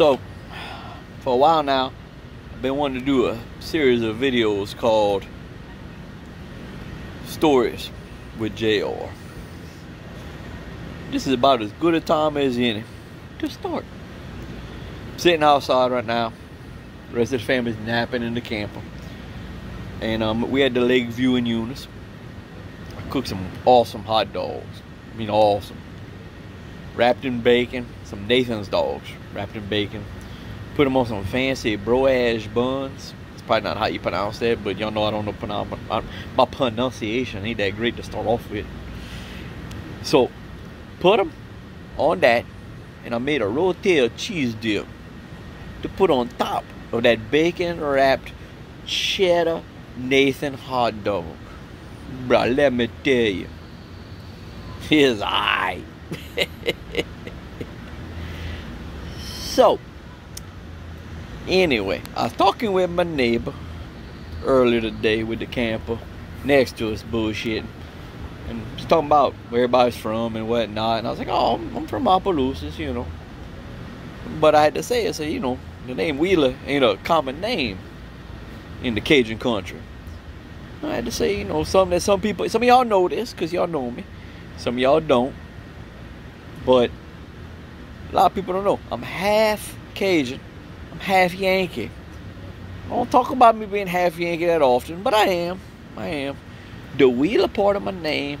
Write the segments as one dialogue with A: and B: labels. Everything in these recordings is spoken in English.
A: So, for a while now, I've been wanting to do a series of videos called Stories with JR. This is about as good a time as any to start. Sitting outside right now. The rest of the family's napping in the camper. And um, we had the Lakeview in Eunice. I cooked some awesome hot dogs. I mean, awesome. Wrapped in bacon. Some Nathan's dogs wrapped in bacon. Put them on some fancy broage buns. It's probably not how you pronounce that, but y'all know I don't know my, my pronunciation ain't that great to start off with. So, put them on that, and I made a rotel cheese dip to put on top of that bacon wrapped cheddar Nathan hot dog. Bruh, let me tell you, it's I. so, anyway, I was talking with my neighbor earlier today with the camper next to us bullshitting. And just talking about where everybody's from and whatnot. And I was like, oh, I'm, I'm from Opelousas, you know. But I had to say, I said, you know, the name Wheeler ain't a common name in the Cajun country. I had to say, you know, something that some people, some of y'all know this because y'all know me. Some of y'all don't. But a lot of people don't know. I'm half Cajun. I'm half Yankee. I don't talk about me being half Yankee that often, but I am. I am. The Wheeler part of my name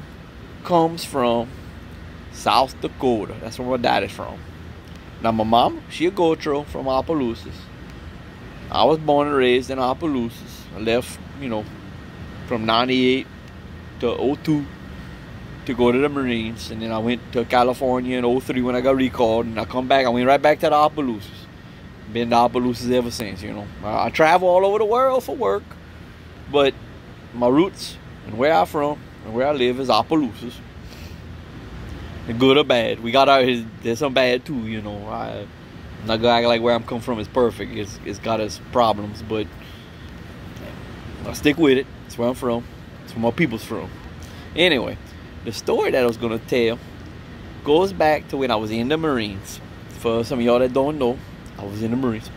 A: comes from South Dakota. That's where my dad is from. Now my mom, she a Gautreaux from Opelousas. I was born and raised in Opelousas. I left, you know, from 98 to 02 to go to the Marines. And then I went to California in 03 when I got recalled. And I come back, I went right back to the Opelousas. Been to Opelousas ever since, you know. I, I travel all over the world for work. But my roots and where I'm from and where I live is Opelousas good or bad. We got our there's some bad too, you know. I, am not gonna act like where I'm come from is perfect. It's it's got its problems, but I stick with it. It's where I'm from. It's where my people's from. Anyway, the story that I was gonna tell goes back to when I was in the Marines. For some of y'all that don't know, I was in the Marines.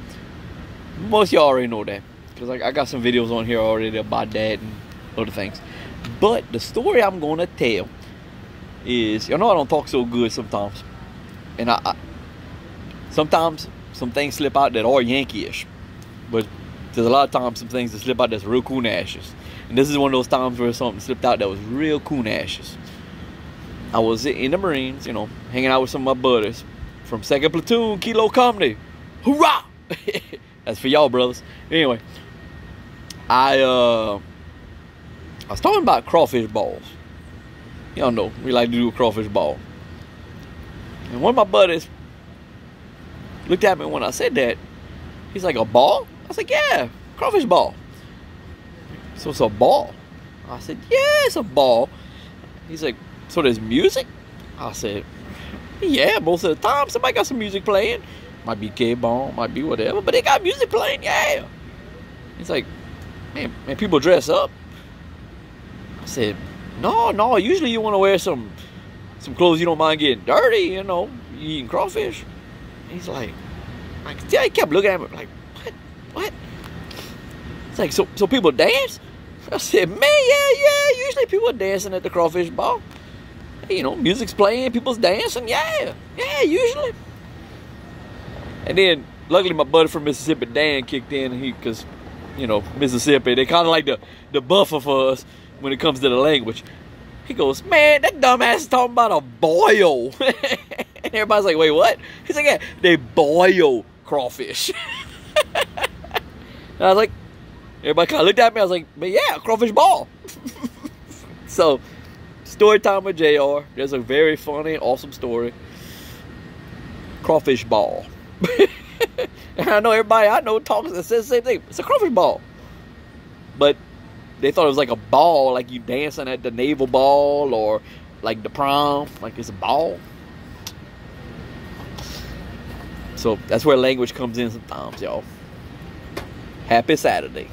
A: Most y'all already know that because I, I got some videos on here already about that and other things. But the story I'm gonna tell is you know I don't talk so good sometimes, and I, I sometimes some things slip out that are Yankee-ish, but there's a lot of times some things that slip out that's real coonass-ish, and this is one of those times where something slipped out that was real coonass-ish. I was in the Marines, you know, hanging out with some of my buddies from Second Platoon, Kilo Company, hoorah! That's for y'all, brothers. Anyway, I uh, I was talking about crawfish balls. Y'all know we like to do a crawfish ball. And one of my buddies looked at me when I said that. He's like, a ball? I said, yeah, crawfish ball. So it's a ball. I said, yeah, it's a ball. He's like, so there's music? I said, yeah, most of the time somebody got some music playing. Might be KBON, might be whatever, but they got music playing, yeah. He's like, man, man, people dress up. I said, no, no. Usually you want to wear some some clothes you don't mind getting dirty. You know, eating crawfish. He's like, like yeah. He kept looking at me like, what, what? It's like so so people dance. I said, man, yeah, yeah. Usually people are dancing at the crawfish ball. You know, music's playing, people's dancing. Yeah, yeah, usually. And then, luckily, my buddy from Mississippi, Dan, kicked in. He, cause, you know, Mississippi, they kind of like the the buffer for us when it comes to the language. He goes, man, that dumbass is talking about a boil. and everybody's like, wait, what? He's like, yeah, they boil crawfish. and I was like, everybody kind of looked at me. I was like, but yeah, crawfish ball. so, story time with JR. There's a very funny, awesome story. Crawfish ball. and I know everybody I know talks and says the same thing. It's a crawfish ball. But they thought it was like a ball, like you dancing at the naval ball or like the prom, like it's a ball. So that's where language comes in sometimes, y'all. Happy Saturday.